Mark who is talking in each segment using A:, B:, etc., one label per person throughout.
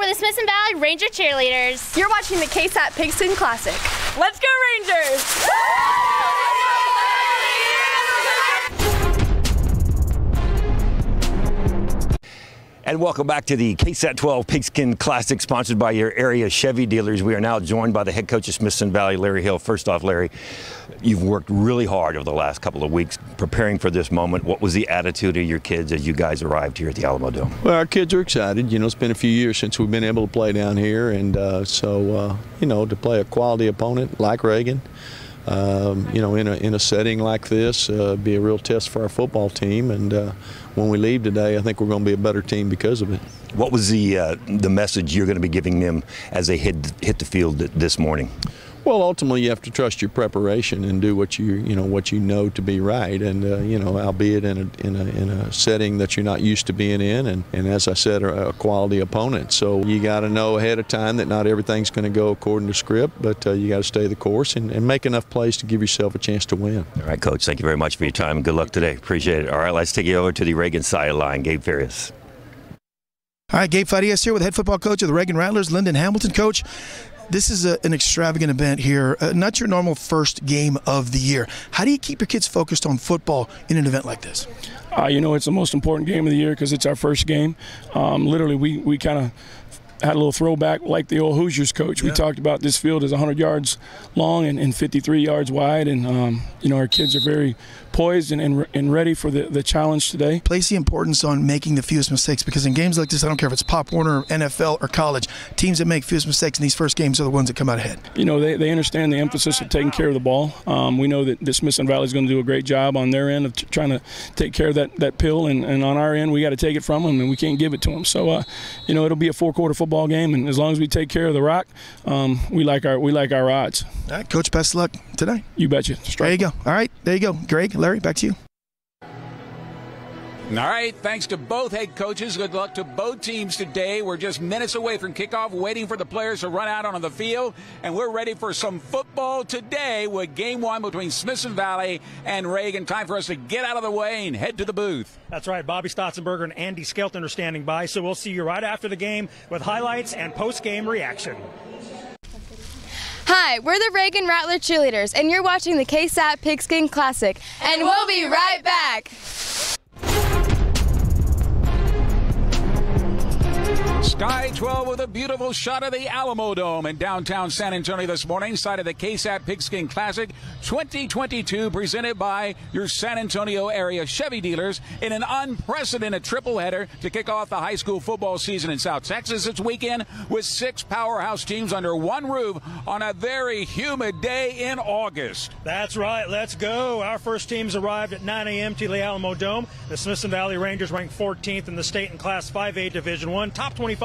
A: we're the Smithson Valley Ranger cheerleaders.
B: You're watching the KSAT Pigskin Classic. Let's go Rangers!
C: And welcome back to the KSAT 12 Pigskin Classic, sponsored by your area Chevy dealers. We are now joined by the head coach of Smithson Valley, Larry Hill. First off, Larry, you've worked really hard over the last couple of weeks preparing for this moment. What was the attitude of your kids as you guys arrived here at the Alamo Dome?
D: Well, our kids are excited. You know, it's been a few years since we've been able to play down here, and uh, so uh, you know, to play a quality opponent like Reagan. Um, you know, in a, in a setting like this, uh, be a real test for our football team. And uh, when we leave today, I think we're going to be a better team because of it.
C: What was the uh, the message you're going to be giving them as they hit hit the field this morning?
D: Well, ultimately, you have to trust your preparation and do what you you know what you know to be right, and uh, you know, albeit in a, in a in a setting that you're not used to being in, and, and as I said, a, a quality opponent. So you got to know ahead of time that not everything's going to go according to script, but uh, you got to stay the course and, and make enough plays to give yourself a chance to win.
C: All right, coach. Thank you very much for your time and good luck today. Appreciate it. All right, let's take you over to the Reagan sideline. Gabe Farias.
E: All right, Gabe Farias here with head football coach of the Reagan Rattlers, Lyndon Hamilton. Coach, this is a, an extravagant event here, uh, not your normal first game of the year. How do you keep your kids focused on football in an event like this?
F: Uh, you know, it's the most important game of the year because it's our first game. Um, literally, we, we kind of had a little throwback like the old Hoosiers coach. Yeah. We talked about this field is 100 yards long and, and 53 yards wide, and um, you know our kids are very poised and, and, and, ready for the, the challenge today.
E: Place the importance on making the fewest mistakes because in games like this, I don't care if it's Pop Warner, or NFL, or college, teams that make fewest mistakes in these first games are the ones that come out ahead.
F: You know, they, they understand the emphasis of taking care of the ball. Um, we know that, this Smithson Valley is going to do a great job on their end of trying to take care of that, that pill, and, and on our end, we got to take it from them, and we can't give it to them. So, uh, you know, it'll be a four quarter football game, and as long as we take care of the rock, um, we like our we like our odds.
E: All right, Coach, best luck today.
F: You betcha.
E: Strike. There you go. All right, there you go. Greg, Larry, back to you.
G: All right, thanks to both head coaches. Good luck to both teams today. We're just minutes away from kickoff, waiting for the players to run out onto the field, and we're ready for some football today with game one between Smithson Valley and Reagan. Time for us to get out of the way and head to the booth.
H: That's right. Bobby Stotzenberger and Andy Skelton are standing by, so we'll see you right after the game with highlights and post-game reaction.
B: Hi, we're the Reagan Rattler cheerleaders, and you're watching the KSAT Pigskin Classic. And we'll be right back.
G: Sky 12 with a beautiful shot of the Alamo Dome in downtown San Antonio this morning, side of the KSAT Pigskin Classic 2022, presented by your San Antonio area Chevy dealers in an unprecedented triple header to kick off the high school football season in South Texas this weekend with six powerhouse teams under one roof on a very humid day in August.
H: That's right. Let's go. Our first teams arrived at 9 a.m. to the Alamo Dome. The Smithson Valley Rangers ranked 14th in the state in Class 5A Division 1, top 25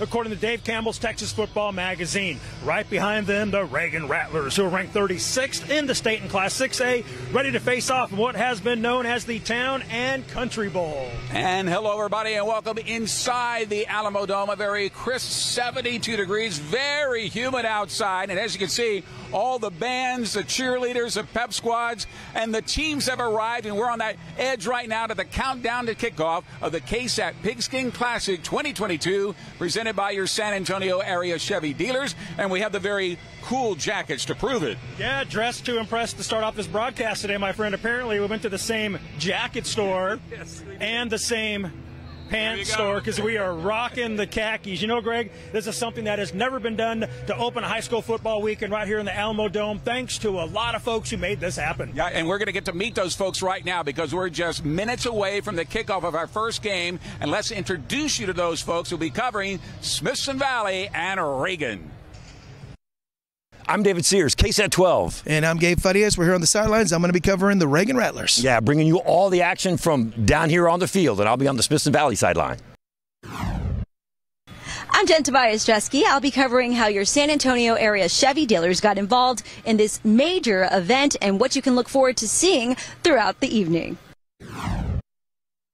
H: according to Dave Campbell's Texas Football Magazine. Right behind them, the Reagan Rattlers, who are ranked 36th in the state in Class 6A, ready to face off in what has been known as the Town and Country Bowl.
G: And hello, everybody, and welcome inside the Alamo Dome. A very crisp 72 degrees, very humid outside. And as you can see, all the bands, the cheerleaders, the pep squads, and the teams have arrived, and we're on that edge right now to the countdown to kickoff of the KSAT Pigskin Classic 2022, presented by your San Antonio area Chevy dealers, and we have the very cool jackets to prove it.
H: Yeah, dressed to impress to start off this broadcast today, my friend. Apparently, we went to the same jacket store yes, and the same pants store because we are rocking the khakis. You know, Greg, this is something that has never been done to open a high school football weekend right here in the Alamo Dome. Thanks to a lot of folks who made this happen.
G: Yeah, and we're going to get to meet those folks right now because we're just minutes away from the kickoff of our first game. And let's introduce you to those folks who'll be covering Smithson Valley and Reagan.
C: I'm David Sears, KSAT 12.
E: And I'm Gabe Farias. We're here on the sidelines. I'm going to be covering the Reagan Rattlers.
C: Yeah, bringing you all the action from down here on the field, and I'll be on the Smithson Valley sideline.
I: I'm Jen Tobias Jeske. I'll be covering how your San Antonio area Chevy dealers got involved in this major event and what you can look forward to seeing throughout the evening.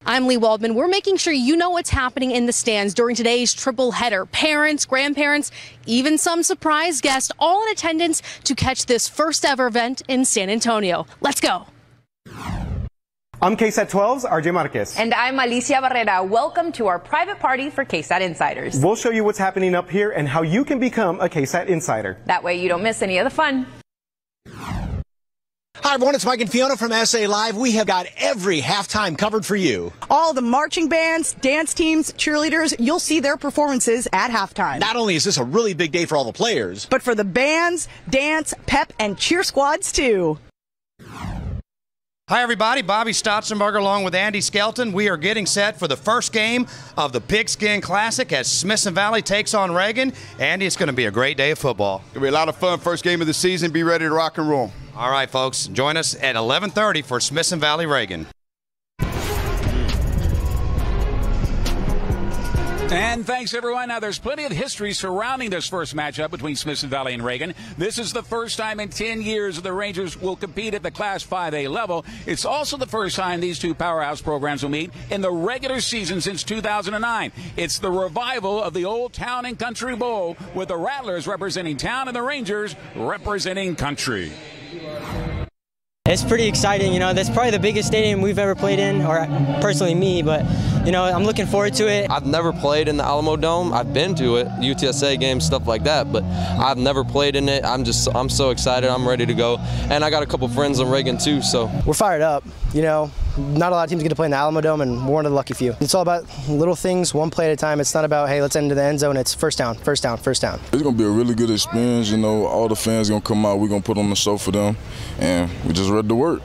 J: I'm Lee Waldman. We're making sure you know what's happening in the stands during today's triple header. Parents, grandparents, even some surprise guests, all in attendance to catch this first ever event in San Antonio. Let's go.
K: I'm KSAT 12's RJ Marquez.
L: And I'm Alicia Barrera. Welcome to our private party for KSAT Insiders.
K: We'll show you what's happening up here and how you can become a KSAT Insider.
L: That way you don't miss any of the fun.
M: Hi, everyone. It's Mike and Fiona from SA Live. We have got every halftime covered for you.
N: All the marching bands, dance teams, cheerleaders, you'll see their performances at halftime.
M: Not only is this a really big day for all the players,
N: but for the bands, dance, pep, and cheer squads, too.
O: Hi, everybody. Bobby Stotzenberger along with Andy Skelton. We are getting set for the first game of the Pigskin Classic as Smithson Valley takes on Reagan. Andy, it's going to be a great day of football.
P: It'll be a lot of fun. First game of the season. Be ready to rock and roll.
O: All right, folks. Join us at 11:30 for Smithson Valley Reagan.
G: And thanks, everyone. Now, there's plenty of history surrounding this first matchup between Smithson Valley and Reagan. This is the first time in 10 years the Rangers will compete at the Class 5A level. It's also the first time these two powerhouse programs will meet in the regular season since 2009. It's the revival of the old Town and Country Bowl, with the Rattlers representing Town and the Rangers representing Country.
Q: It's pretty exciting, you know. That's probably the biggest stadium we've ever played in, or personally me, but you know, I'm looking forward to it.
R: I've never played in the Alamo Dome. I've been to it, UTSA games, stuff like that, but I've never played in it. I'm just, I'm so excited. I'm ready to go, and I got a couple friends in Reagan too, so
Q: we're fired up. You know, not a lot of teams get to play in the Alamo Dome, and we're one of the lucky few. It's all about little things, one play at a time. It's not about hey, let's end into the end zone. It's first down, first down, first down.
S: It's gonna be a really good experience. You know, all the fans gonna come out. We're gonna put on the show for them, and we just ready to work.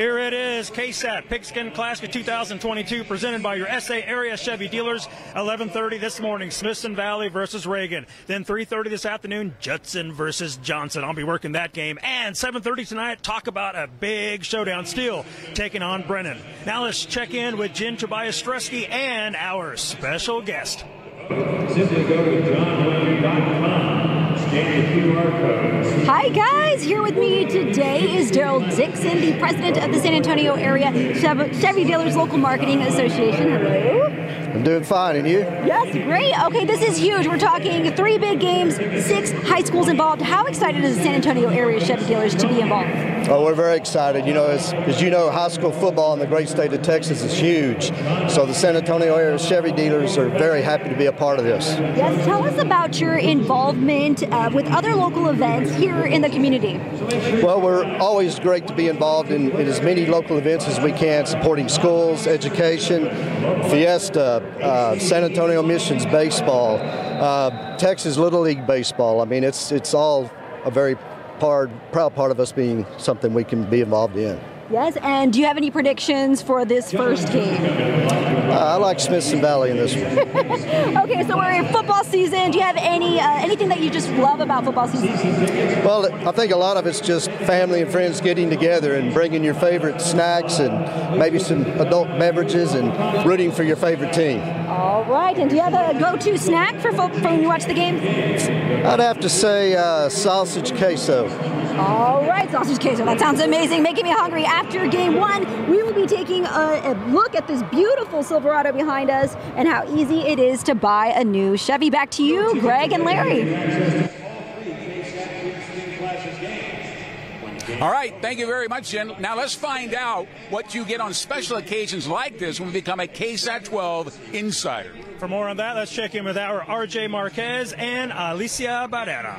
H: Here it is, KSAT Pigskin Classic 2022, presented by your SA area Chevy dealers. 11:30 this morning, Smithson Valley versus Reagan. Then 3:30 this afternoon, Judson versus Johnson. I'll be working that game. And 7:30 tonight, talk about a big showdown. Steele taking on Brennan. Now let's check in with Jen Tobias Stresky and our special guest.
I: Hi guys, here with me today is Daryl Dixon, the president of the San Antonio Area Chevy Dealers Local Marketing Association. Hello.
T: I'm doing fine, and you?
I: Yes, great. Okay, this is huge. We're talking three big games, six high schools involved. How excited is the San Antonio Area Chevy Dealers to be involved?
T: Oh, we're very excited. You know, as, as you know, high school football in the great state of Texas is huge. So the San Antonio Area Chevy Dealers are very happy to be a part of this.
I: Yes, tell us about your involvement uh, with other local events here in the community.
T: Well, we're always great to be involved in, in as many local events as we can, supporting schools, education, Fiesta, uh, San Antonio Missions baseball, uh, Texas Little League baseball. I mean, it's it's all a very part, proud part of us being something we can be involved in.
I: Yes, and do you have any predictions for this first game?
T: Uh, I like Smithson Valley in this one.
I: okay, so we're in football season. Do you have any uh, anything that you just love about football season?
T: Well, I think a lot of it's just family and friends getting together and bringing your favorite snacks and maybe some adult beverages and rooting for your favorite team.
I: All right, and do you have a go-to snack for, for when you watch the game?
T: I'd have to say uh, sausage queso.
I: All right, sausage queso. That sounds amazing, making me hungry. After game one, we will be taking a, a, look at this beautiful Silverado behind us and how easy it is to buy a new Chevy. Back to you, Greg and Larry.
G: All right, thank you very much, Jen. Now let's find out what you get on special occasions like this when we become a KSAT 12 insider.
H: For more on that, let's check in with our RJ Marquez and Alicia Barrera.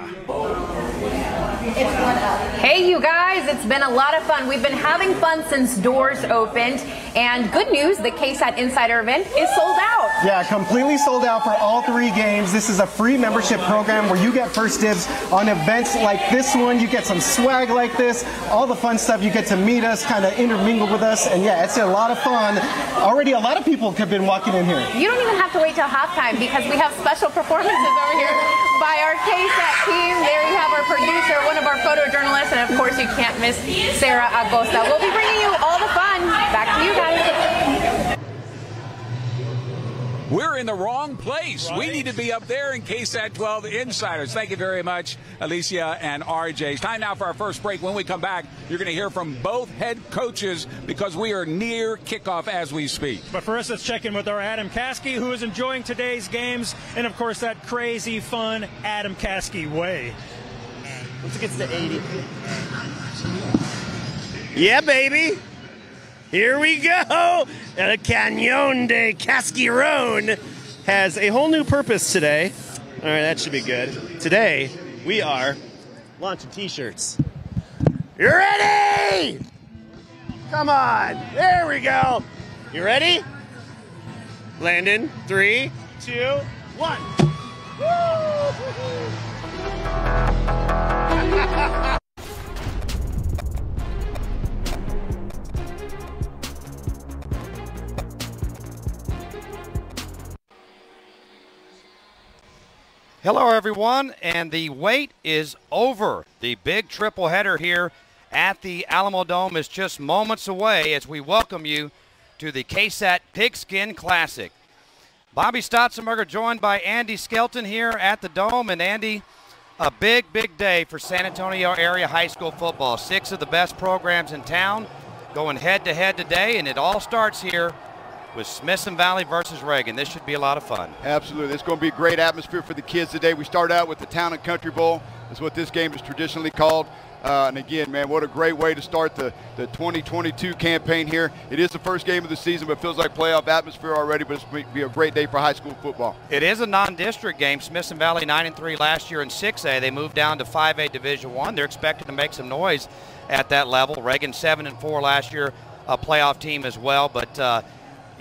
L: Hey, you guys, it's been a lot of fun. We've been having fun since doors opened. And good news, the KSAT Insider event is sold out.
K: Yeah, completely sold out for all three games. This is a free membership program where you get first dibs on events like this one. You get some swag like this, all the fun stuff. You get to meet us, kind of intermingle with us. And yeah, it's a lot of fun. Already a lot of people have been walking in here.
L: You don't even have to wait till halftime because we have special performances over here by our KSAT team. There you have our producer, one of our photojournalists, and of course you can't miss Sarah Acosta. We'll be bringing you all the fun. Back to you guys.
G: We're in the wrong place. Right. We need to be up there in Case KSAT 12 Insiders. Thank you very much, Alicia and RJ. It's time now for our first break. When we come back, you're going to hear from both head coaches because we are near kickoff as we speak.
H: But for us, let's check in with our Adam Kasky, who is enjoying today's games, and of course, that crazy, fun Adam Kasky way.
U: Once it gets to 80.
V: Yeah, baby. Here we go. Uh, El Cañón de Casquirón has a whole new purpose today. All right, that should be good. Today, we are launching t-shirts. You ready? Come on. There we go. You ready? Landon, three, two, one.
O: Hello, everyone, and the wait is over. The big triple header here at the Alamo Dome is just moments away as we welcome you to the KSAT Pigskin Classic. Bobby Stotzenberger joined by Andy Skelton here at the Dome, and Andy, a big, big day for San Antonio area high school football. Six of the best programs in town going head to head today, and it all starts here with Smithson Valley versus Reagan. This should be a lot of fun.
P: Absolutely. It's going to be a great atmosphere for the kids today. We start out with the Town and Country Bowl. That's what this game is traditionally called. Uh, and again, man, what a great way to start the, the 2022 campaign here. It is the first game of the season, but feels like playoff atmosphere already, but it's going to be a great day for high school football.
O: It is a non-district game. Smithson Valley 9 and 3 last year in 6A. They moved down to 5A Division 1. They're expected to make some noise at that level. Reagan 7 and 4 last year, a playoff team as well, but uh,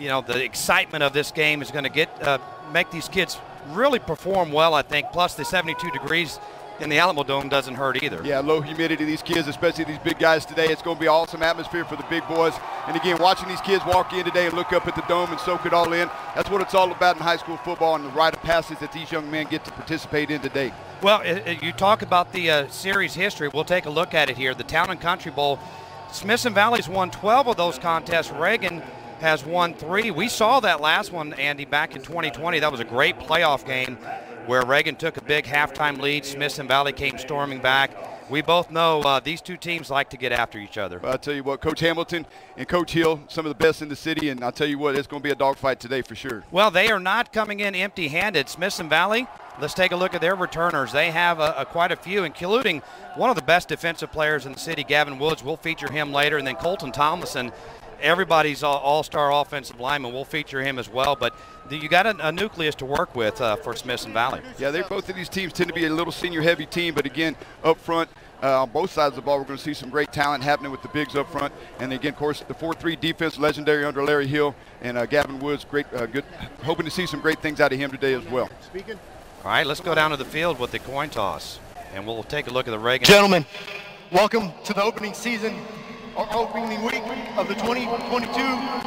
O: you know the excitement of this game is going to get uh, make these kids really perform well. I think. Plus the 72 degrees in the Alamo Dome doesn't hurt either.
P: Yeah, low humidity. These kids, especially these big guys today, it's going to be awesome atmosphere for the big boys. And again, watching these kids walk in today and look up at the dome and soak it all in. That's what it's all about in high school football and the rite of passage that these young men get to participate in today.
O: Well, it, it, you talk about the uh, series history. We'll take a look at it here. The Town and Country Bowl. Smithson Valley's won 12 of those contests. Reagan has won three. We saw that last one, Andy, back in 2020. That was a great playoff game where Reagan took a big halftime lead. Smithson Valley came storming back. We both know uh, these two teams like to get after each other.
P: I'll tell you what, Coach Hamilton and Coach Hill, some of the best in the city, and I'll tell you what, it's going to be a dogfight today for sure.
O: Well, they are not coming in empty-handed. Smithson Valley, let's take a look at their returners. They have a, a, quite a few, including one of the best defensive players in the city, Gavin Woods. We'll feature him later, and then Colton Tomlinson everybody's all-star offensive lineman. We'll feature him as well, but you got a, a nucleus to work with uh, for Smithson Valley.
P: Yeah, they both of these teams tend to be a little senior-heavy team, but again, up front, uh, on both sides of the ball, we're going to see some great talent happening with the bigs up front. And again, of course, the 4-3 defense, legendary under Larry Hill and uh, Gavin Woods. Great, uh, good. Hoping to see some great things out of him today as well.
O: Speaking. All right, let's go down to the field with the coin toss, and we'll take a look at the Reagan.
U: Gentlemen, welcome to the opening season our opening week of the 2022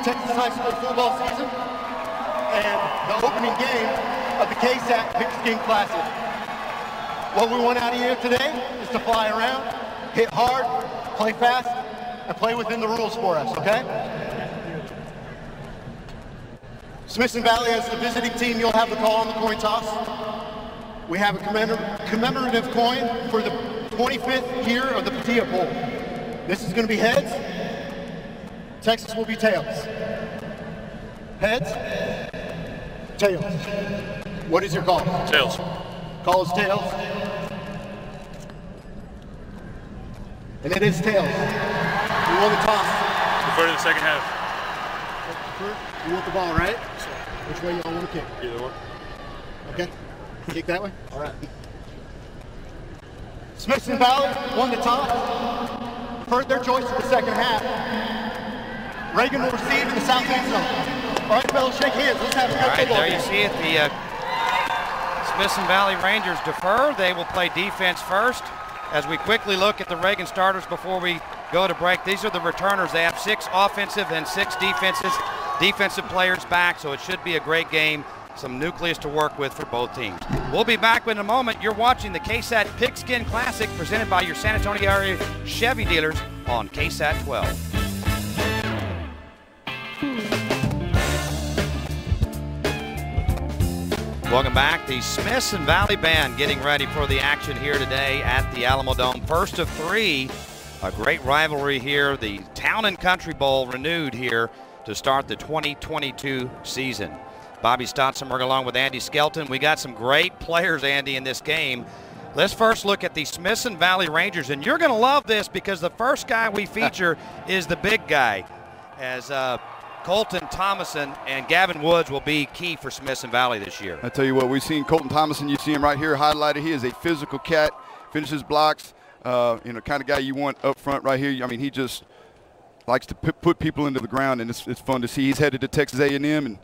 U: Texas High School football season and the opening game of the KSAT Pigskin Classic. What we want out of here today is to fly around, hit hard, play fast, and play within the rules for us, okay? Smithson Valley as the visiting team, you'll have the call on the coin toss. We have a commemorative coin for the 25th year of the Patia Bowl. This is going to be heads. Texas will be tails. Heads. Tails. What is your call?
W: Tails.
U: Call is tails. And it is tails. We won the toss.
W: Defer to the second half.
U: You want the ball, right? Which way y'all want to kick?
W: Either one.
U: Okay. Kick that way? All right. Smithson Valley won the toss. Their choice in the second half. Reagan will receive in the south end zone. All right, fellas, shake hands. Let's have a good
O: All right, there you see it. The uh, Smithson Valley Rangers defer. They will play defense first. As we quickly look at the Reagan starters before we go to break, these are the returners. They have six offensive and six defenses, defensive players back, so it should be a great game. Some nucleus to work with for both teams. We'll be back in a moment. You're watching the KSAT Pigskin Classic presented by your San Antonio area Chevy dealers on KSAT 12. Welcome back. The Smithson Valley Band getting ready for the action here today at the Alamo Dome. First of three, a great rivalry here. The Town and Country Bowl renewed here to start the 2022 season. Bobby Stotzenberg along with Andy Skelton. We got some great players, Andy, in this game. Let's first look at the Smithson Valley Rangers, and you're going to love this because the first guy we feature is the big guy, as uh, Colton Thomason and Gavin Woods will be key for Smithson Valley this year.
P: I tell you what, we've seen Colton Thomason. You see him right here highlighted. He is a physical cat, finishes blocks. Uh, you know, kind of guy you want up front right here. I mean, he just likes to put, put people into the ground, and it's, it's fun to see. He's headed to Texas A&M, and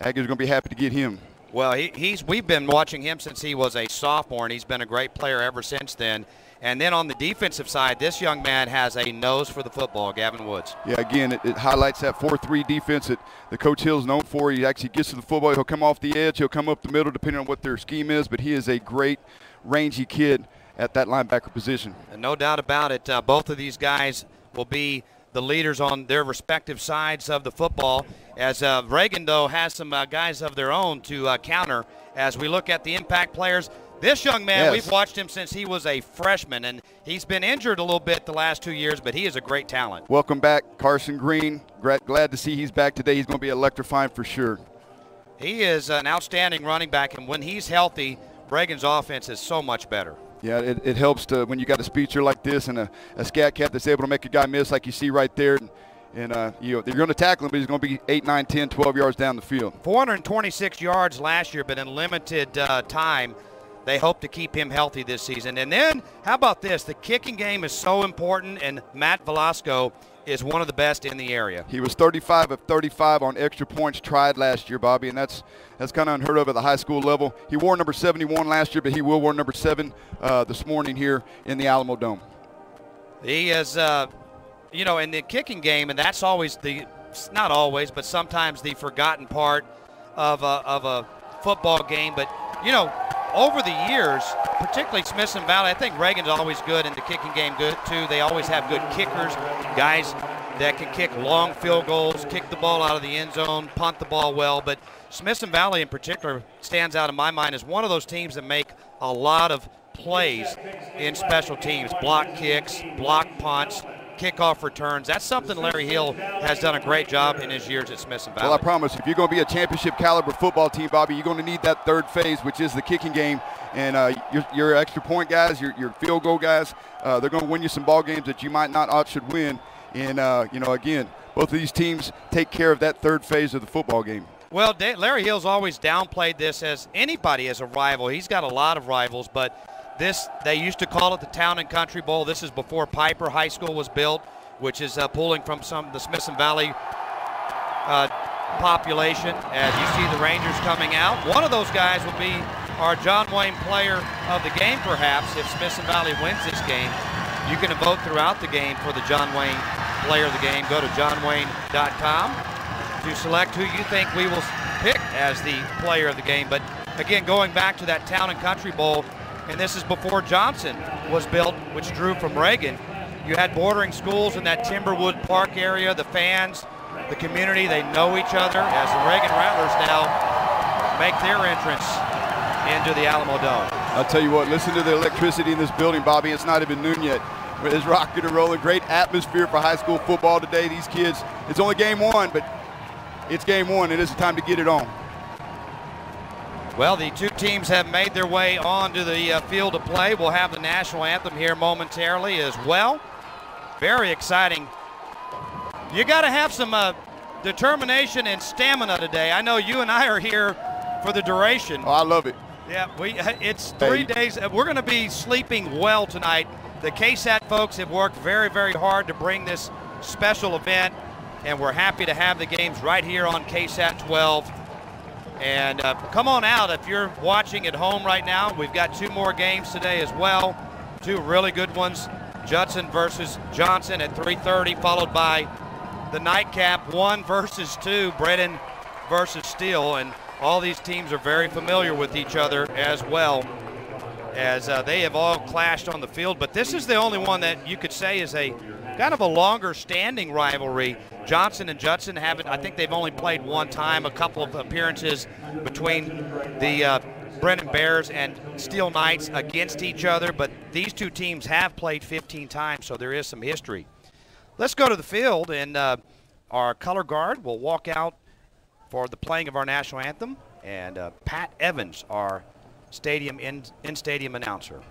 P: Aggies are going to be happy to get him.
O: Well, he, he's we've been watching him since he was a sophomore, and he's been a great player ever since then. And then on the defensive side, this young man has a nose for the football, Gavin Woods.
P: Yeah, again, it, it highlights that 4-3 defense that the Coach Hill's known for. He actually gets to the football. He'll come off the edge. He'll come up the middle, depending on what their scheme is. But he is a great, rangy kid at that linebacker position.
O: And no doubt about it, uh, both of these guys will be the leaders on their respective sides of the football. As uh, Reagan, though, has some uh, guys of their own to uh, counter as we look at the impact players. This young man,
P: Yes.
O: we've watched him since he was a freshman, and he's been injured a little bit the last two years, but he is a great talent.
P: Welcome back, Carson Green. Glad to see he's back today. He's going to be electrifying for sure.
O: He is an outstanding running back, and when he's healthy, Reagan's offense is so much better.
P: Yeah, it, it helps to when you got a speedster like this and a, a scat cat that's able to make a guy miss like you see right there. And, and uh, you you're going to tackle him, but he's going to be 8, 9, 10, 12 yards down the field.
O: 426 yards last year, but in limited uh, time. They hope to keep him healthy this season. And then, how about this? The kicking game is so important, and Matt Velasco is one of the best in the area.
P: He was 35 of 35 on extra points tried last year, Bobby, and that's that's kind of unheard of at the high school level. He wore number 71 last year, but he will wear number seven uh, this morning here in the Alamo Dome.
O: He is, uh, you know, in the kicking game, and that's always the, not always, but sometimes the forgotten part of a, of a football game. But, you know, over the years, particularly Smithson Valley, I think Reagan's always good in the kicking game good too. They always have good kickers, guys that can kick long field goals, kick the ball out of the end zone, punt the ball well. But Smithson Valley in particular stands out in my mind as one of those teams that make a lot of plays in special teams, block kicks, block punts, kickoff returns. That's something Larry Hill has done a great job in his years at Smithson Valley.
P: Well, I promise, if you're going to be a championship caliber football team, Bobby, you're going to need that third phase, which is the kicking game. And uh, your, your extra point guys, your, your field goal guys, uh, they're going to win you some ball games that you might not ought should win. And uh, you know, again, both of these teams take care of that third phase of the football game.
O: Well, Larry Hill's always downplayed this as anybody as a rival. He's got a lot of rivals, but this they used to call it the Town and Country Bowl. This is before Piper High School was built, which is uh, pulling from some of the Smithson Valley uh, population. As you see the Rangers coming out, one of those guys will be our John Wayne Player of the Game, perhaps if Smithson Valley wins this game. You can vote throughout the game for the John Wayne Player of the Game. Go to johnwayne.com to select who you think we will pick as the player of the game. But again, going back to that Town and Country Bowl, and this is before Johnson was built, which drew from Reagan. You had bordering schools in that Timberwood Park area, the fans, the community, they know each other as the Reagan Rattlers now make their entrance into the Alamo Dome.
P: I'll tell you what, listen to the electricity in this building, Bobby. It's not even noon yet. But It's rocking and rolling. Great atmosphere for high school football today. These kids, it's only game one, but it's game one. and It is time to get it on.
O: Well, the two teams have made their way onto the uh, field of play. We'll have the national anthem here momentarily as well. Very exciting. You got to have some uh, determination and stamina today. I know you and I are here for the duration.
P: Oh, I love it.
O: Yeah, we it's three days. uh, We're going to be sleeping well tonight. The KSAT folks have worked very, very hard to bring this special event, and we're happy to have the games right here on KSAT 12. And uh, come on out if you're watching at home right now. We've got two more games today as well, two really good ones. Judson versus Johnson at 3:30, followed by the nightcap one versus two, Brennan versus Steele, and all these teams are very familiar with each other as well, as uh, they have all clashed on the field. But this is the only one that you could say is a kind of a longer standing rivalry. Johnson and Judson haven't, I think they've only played one time, a couple of appearances between the uh, Brennan Bears and Steele Knights against each other, but these two teams have played 15 times, so there is some history. Let's go to the field, and uh, our color guard will walk out for the playing of our national anthem, and uh, Pat Evans, our stadium in, in stadium announcer.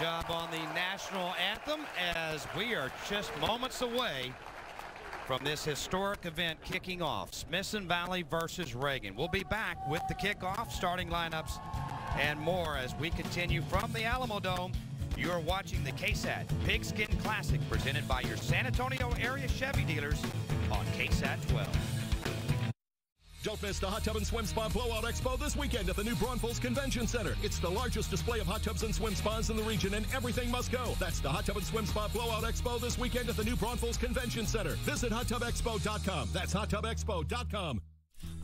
O: Job on the national anthem as we are just moments away from this historic event kicking off. Smithson Valley versus Reagan. We'll be back with the kickoff, starting lineups, and more as we continue from the Alamo Dome. You're watching the KSAT Pigskin Classic presented by your San Antonio area Chevy dealers on KSAT 12.
X: Don't miss the Hot Tub and Swim Spa Blowout Expo this weekend at the New Braunfels Convention Center. It's the largest display of hot tubs and swim spas in the region, and everything must go. That's the Hot Tub and Swim Spa Blowout Expo this weekend at the New Braunfels Convention Center. Visit hottubexpo.com. That's hottubexpo.com.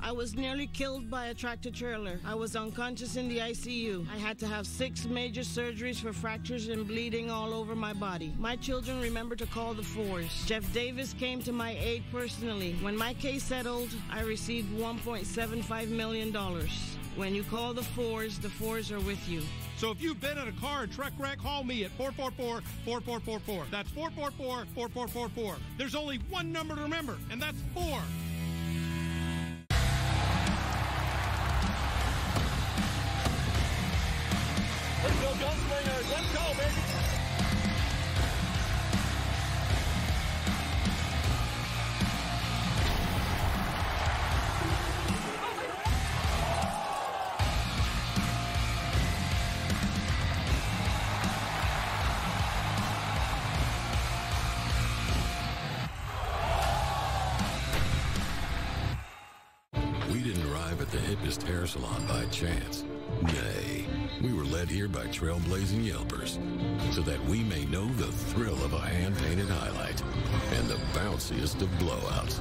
Y: I was nearly killed by a tractor trailer. I was unconscious in the ICU. I had to have six major surgeries for fractures and bleeding all over my body. My children remember to call the force. Jeff Davis came to my aid personally. When my case settled, I received $1.75 million. When you call the fours, the fours are with you.
W: So if you've been in a car or truck wreck, call me at 444-4444. That's 444-4444. There's only one number to remember, and that's 4.
X: Let's go, baby.
Z: Trailblazing Yelpers so that we may know the thrill of a hand painted highlight and the bounciest of blowouts.